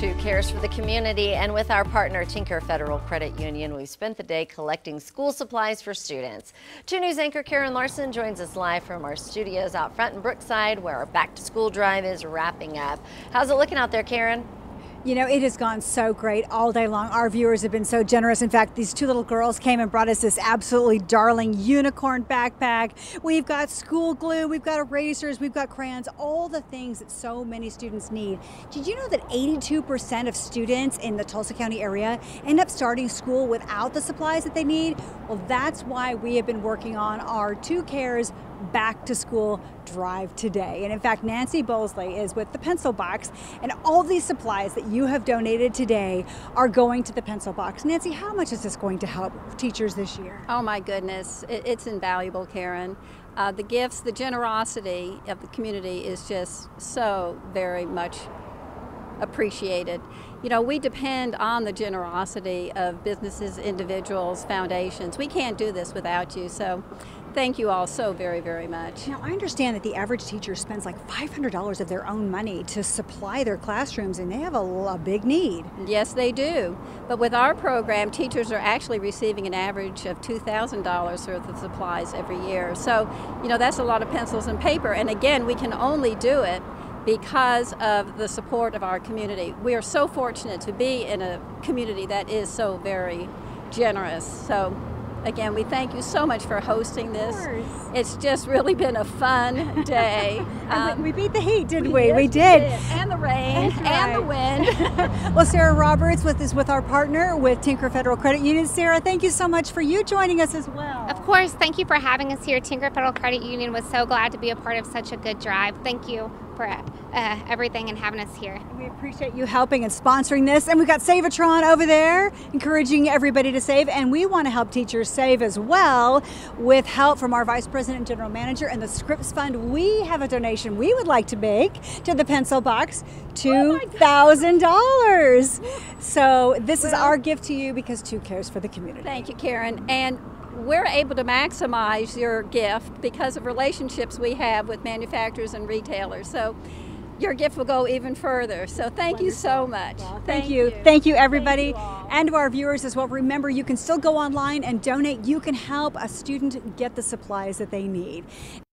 Two Cares for the Community, and with our partner Tinker Federal Credit Union, we've spent the day collecting school supplies for students. Two News anchor Karen Larson joins us live from our studios out front in Brookside, where our back to school drive is wrapping up. How's it looking out there, Karen? You know, it has gone so great all day long. Our viewers have been so generous. In fact, these two little girls came and brought us this absolutely darling unicorn backpack. We've got school glue, we've got erasers, we've got crayons, all the things that so many students need. Did you know that 82% of students in the Tulsa County area end up starting school without the supplies that they need? Well, that's why we have been working on our Two Cares back to school drive today. And in fact, Nancy Bowlesley is with the Pencil Box, and all these supplies that you have donated today are going to the Pencil Box. Nancy, how much is this going to help teachers this year? Oh my goodness, it's invaluable, Karen. Uh, the gifts, the generosity of the community is just so very much appreciated. You know, we depend on the generosity of businesses, individuals, foundations. We can't do this without you. So, thank you all so very, very much. Now, I understand that the average teacher spends like $500 of their own money to supply their classrooms, and they have a, a big need. Yes, they do. But with our program, teachers are actually receiving an average of $2,000 worth of supplies every year. So, you know, that's a lot of pencils and paper. And again, we can only do it because of the support of our community. We are so fortunate to be in a community that is so very generous. So again, we thank you so much for hosting this. It's just really been a fun day. Um, we beat the heat, didn't we? Yes, we did. And the rain That's and the wind. well, Sarah Roberts with is with our partner with Tinker Federal Credit Union. Sarah, thank you so much for you joining us as well. Of course, thank you for having us here. Tinker Federal Credit Union was so glad to be a part of such a good drive. Thank you for uh, everything and having us here. We appreciate you helping and sponsoring this. And we've got Savatron over there, encouraging everybody to save. And we want to help teachers save as well with help from our Vice President and General Manager and the Scripps Fund. We have a donation we would like to make to the Pencil Box $2,000. so this is our gift to you because Two cares for the community. Thank you, Karen. And we're able to maximize your gift because of relationships we have with manufacturers and retailers. So your gift will go even further. So thank Wonderful. you so much. Well, thank, you. you. Thank you, everybody. Thank you and to our viewers as well. Remember, you can still go online and donate. You can help a student get the supplies that they need.